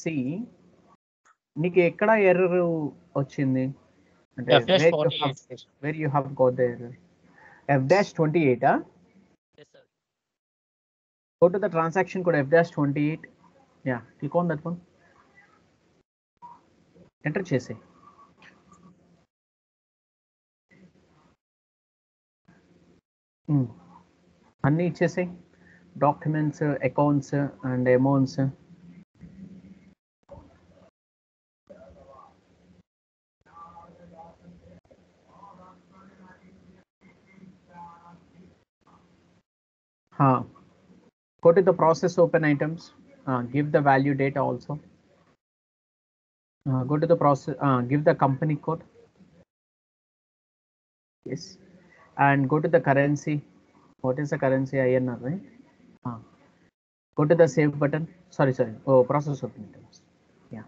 C నీకు ఎక్కడ error వచ్చింది? అంటే F dash 48. Where you have got the error F dash twenty ఎయిటా go to the transaction code f dash 28 yeah click on that one. Enter చేసే అన్నీ ఇచ్చేసాయి. Documents accounts and amounts go to the process open items uh, give the value data also uh, go to the process uh, give the company code yes and go to the currency what is the currency INR right uh, go to the save button sorry sorry oh process open items yeah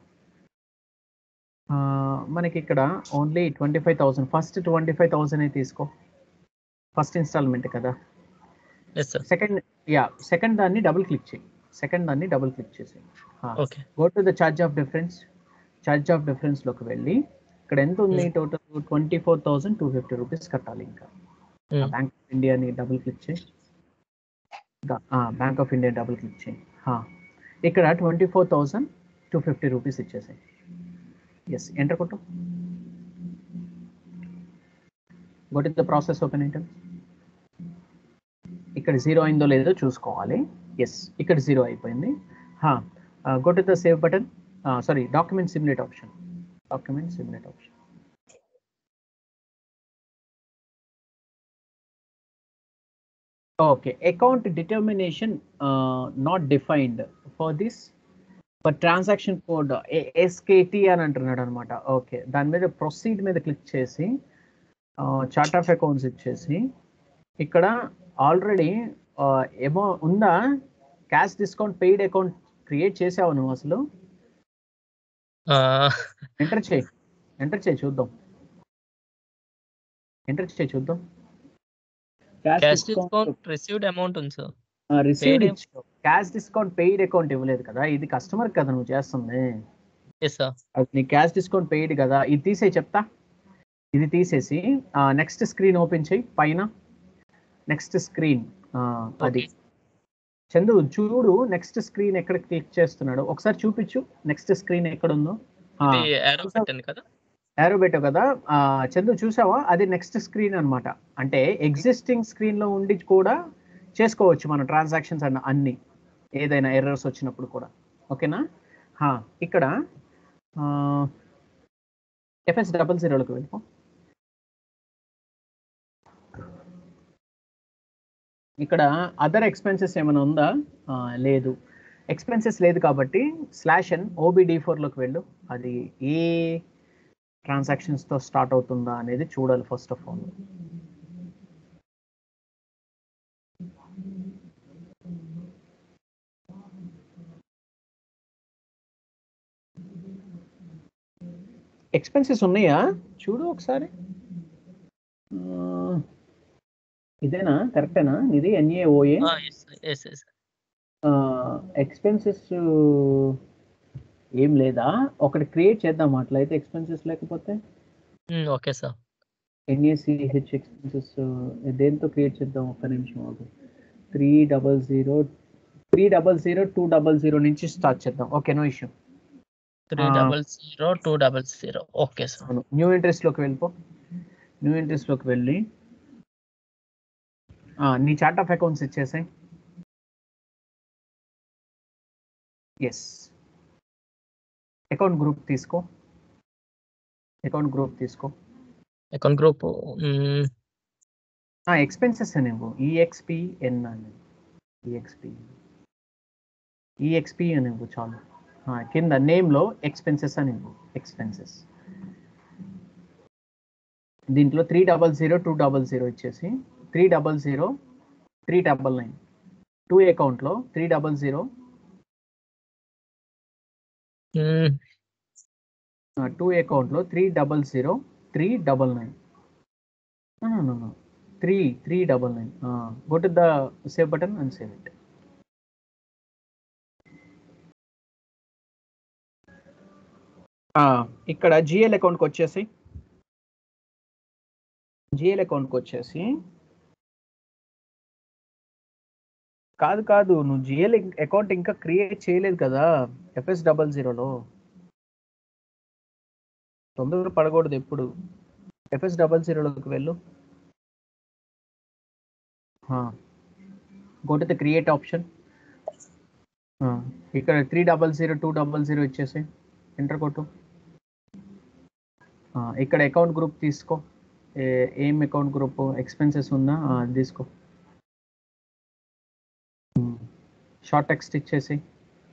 uh, మనకి ఇక్కడ only twenty five thousand first twenty five thousand తీసుకో first instalment కదా Yes, sir. Second yeah second దాన్ని double click చేయి. Second దాన్ని double click చేసి Okay. Go to the charge of difference charge of డిఫరెన్స్లోకి వెళ్ళి ఇక్కడ ఎంత ఉంది. Total twenty four thousand two fifty rupees కట్టాలి ఇంకా. బ్యాంక్ ఆఫ్ ఇండియాని డబుల్ క్లిక్ చేయి. Bank of India double click చేయి. ఇక్కడ twenty four thousand two fifty rupees ఇచ్చేసాయి. Yes enter కొట్టు. Go to the process open items ఇక్కడ జీరో అయిందో లేదో చూసుకోవాలి. ఎస్ ఇక్కడ జీరో అయిపోయింది. Go to the save button sorry document simulate option document simulate option okay account determination not defined for this for transaction code SKT అని అంటున్నాడు అనమాట okay దాని మీద ప్రొసీడ్ మీద క్లిక్ చేసి చార్ట్ ఆఫ్ అకౌంట్స్ ఇచ్చేసి ఇక్కడ ఆల్రెడీ ఏమో ఉందా? Cash discount paid account create చేసావు నువ్వు అసలు? ఎంటర్ చేయి. ఎంటర్ చేయి చూద్దాం. ఎంటర్ చేయి చూద్దాం. Cash discount received amount ఉంది sir. Received cash discount paid account ఇవ్వలేదు కదా? ఇది కస్టమర్ కదా నువ్వు చేస్తుంది? నీ క్యాష్ డిస్కౌంట్ పెయిడ్ కదా? ఇది తీసేయి చెప్తా. ఇది తీసేసి నెక్స్ట్ స్క్రీన్ ఓపెన్ చేయి పైన. నెక్స్ట్ స్క్రీన్ అది. చందు చూడు నెక్స్ట్ స్క్రీన్ ఎక్కడ క్లిక్ చేస్తున్నాడు? ఒకసారి చూపించు నెక్స్ట్ స్క్రీన్ ఎక్కడ ఉందో యారో పెట్టావు కదా? చందు చూసావా? అది నెక్స్ట్ స్క్రీన్ అన్నమాట. అంటే ఎగ్జిస్టింగ్ స్క్రీన్లో ఉండి కూడా చేసుకోవచ్చు మన ట్రాన్సాక్షన్స్ అన్న అన్ని. ఏదైనా ఎర్రర్స్ వచ్చినప్పుడు కూడా. ఓకేనా? హా, ఇక్కడ ఎఫ్ఎస్ డబల్ జీరోలోకి వెళ్ళిపో. ఇక్కడ అదర్ ఎక్స్పెన్సెస్ ఏమైనా ఉందా? లేదు. ఎక్స్పెన్సెస్ లేదు కాబట్టి స్లాష్ ఎన్ ఓబిడి ఫోర్లోకి వెళ్ళు. అది ఏ ట్రాన్సాక్షన్స్తో స్టార్ట్ అవుతుందా అనేది చూడాలి ఫస్ట్ ఆఫ్ ఆల్ ఎక్స్పెన్సెస్ ఉన్నాయా? చూడు ఒకసారి. ఇదేనా? కరెక్టేనా? ఇది ఎన్ఏఓఏ. ఎక్స్పెన్సెస్ ఏం లేదా? ఒకటి క్రియేట్ చేద్దాం అట్లయితే ఎక్స్పెన్సెస్ లేకపోతే? okay, sir. ఎన్ఏసిహెచ్ ఎక్స్పెన్సెస్ దేంతో క్రియేట్ చేద్దాం? ఒక్క నిమిషం ఆగు. Three double zero three double zero two double zero నుంచి స్టార్ట్ చేద్దాం. Okay no issue. double zero, two double zero. Okay, sir. అవును. న్యూ ఇంట్రెస్ట్లోకి వెళ్ళిపో. న్యూ ఇంట్రెస్ట్లోకి వెళ్ళి నీ చార్ట్ ఆఫ్ అకౌంట్స్ ఇచ్చేసాయి. ఎస్ అకౌంట్ గ్రూప్ తీసుకో. అకౌంట్ గ్రూప్ తీసుకో. Group. Mm, ఎక్స్పెన్సెస్ అనేవు ఈఎక్స్పిఎన్ అని ఈఎక్స్పి ఈఎక్స్పి అనేవు చాలు. కింద నేమ్లో ఎక్స్పెన్సెస్ అనేవు ఎక్స్పెన్సెస్ దీంట్లో three double zero two double zero ఇచ్చేసి three double zero three double nine two అకౌంట్లో త్రీ డబల్ జీరో టూ అకౌంట్లో three double zero three double nine three three double nine go to the save button and save it ఇక్కడ GL అకౌంట్కి వచ్చేసి GL అకౌంట్కి వచ్చేసి కాదు కాదు. నువ్వు జిఎల్ అకౌంట్ ఇంకా క్రియేట్ చేయలేదు కదా. ఎఫ్ఎస్ డబల్ జీరోలో. తొందరగా పడకూడదు ఎప్పుడు. ఎఫ్ఎస్ డబల్ జీరోలోకి వెళ్ళు. Go to the create option. ఇక్కడ three double zero two double zero ఇచ్చేసి ఎంటర్ కొట్టు. ఇక్కడ అకౌంట్ గ్రూప్ తీసుకో. ఏం అకౌంట్ గ్రూప్? ఎక్స్పెన్సెస్ ఉందా? తీసుకో. షార్ట్ టెక్స్ట్ ఇచ్చేసి.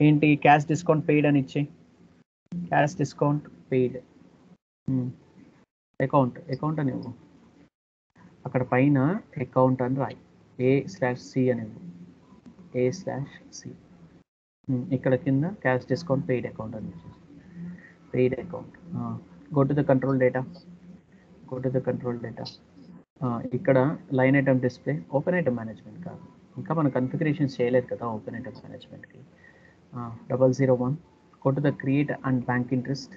ఏంటి? క్యాష్ డిస్కౌంట్ పెయిడ్ అని ఇచ్చి. Cash discount paid account account అని ఇవ్వు. అక్కడ పైన అకౌంట్ అని రాయి. ఏ స్లాష్ సి అని ఇవ్వు. ఏ స్లాష్ సి ఇక్కడ కింద క్యాష్ డిస్కౌంట్ పెయిడ్ అకౌంట్ అని ఇచ్చేసి. Paid account go to the control data go to the control data ఇక్కడ line item display open item management కాదు. ఇంకా మనం కన్ఫిగరేషన్స్ చేయలేదు కదా ఓపెన్ ఐటమ్స్ మేనేజ్మెంట్కి double zero one go to the create and bank interest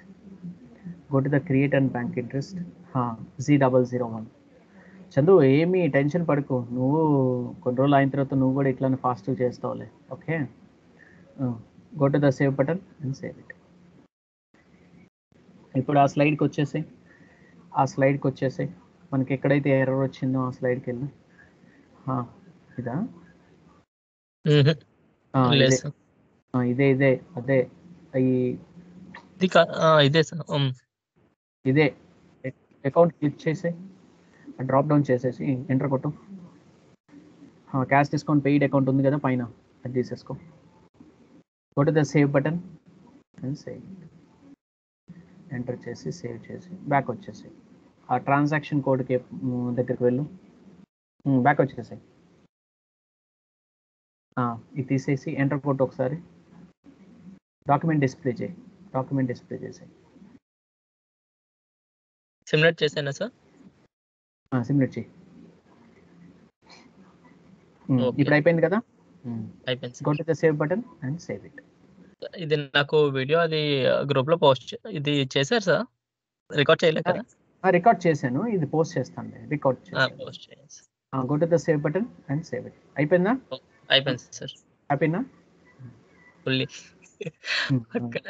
go to the create and bank interest G double zero one Chandu ఏమీ tension పడుకో. నువ్వు కొన్ని రోజులు అయిన తర్వాత నువ్వు కూడా ఇట్లానే ఫాస్ట్గా చేస్తావులే. Okay go to the save button and save it ఇప్పుడు ఆ స్లైడ్కి వచ్చేసి ఆ స్లైడ్కి వచ్చేసి మనకి ఎక్కడైతే ఎర్రర్ వచ్చిందో ఆ స్లైడ్కి వెళ్ళి. ఇదా? ఇదే. ఇదే అదే. ఈ ఇది ఇదే సార్. ఉమ్. ఇదే. అకౌంట్ క్లిక్ చేసి డ్రాప్ డౌన్ చేసేసి ఎంటర్ కొట్టు. క్యాష్ డిస్కౌంట్ పెయిడ్ అకౌంట్ ఉంది కదా పైన. అది తీసేసుకో. Go to the save button and save. Enter చేసి సేవ్ చేసి బ్యాక్ వచ్చేసి ఆ ట్రాన్సాక్షన్ కోడ్కి దగ్గరికి వెళ్ళు. బ్యాక్ వచ్చేసాయి. ఇది తీసేసి ఎంటర్ కొట్టు ఒకసారి. డాక్యుమెంట్ డిస్ప్లే చేయి. డాక్యుమెంట్ డిస్ప్లే చేసాయి. సిమ్యులేట్ చేసానా సార్? సిమ్యులేట్ చేయి. ఇప్పుడు అయిపోయింది కదా? అయిపోయింది go sir to the save button and save it ఇది నాకు వీడియో అది గ్రూప్లో పోస్ట్ ఇది చేశారు సార్? రికార్డ్ చేయలేదు కదా? రికార్డ్ చేశాను. ఇది పోస్ట్ చేస్తాను రికార్డ్ పోస్ట్ చేయండి go to the save button and save it అయిపోయిందా? అయిపోయింది సార్ హ్యాపీనా ఫుల్లీ Hmm. అక్కడ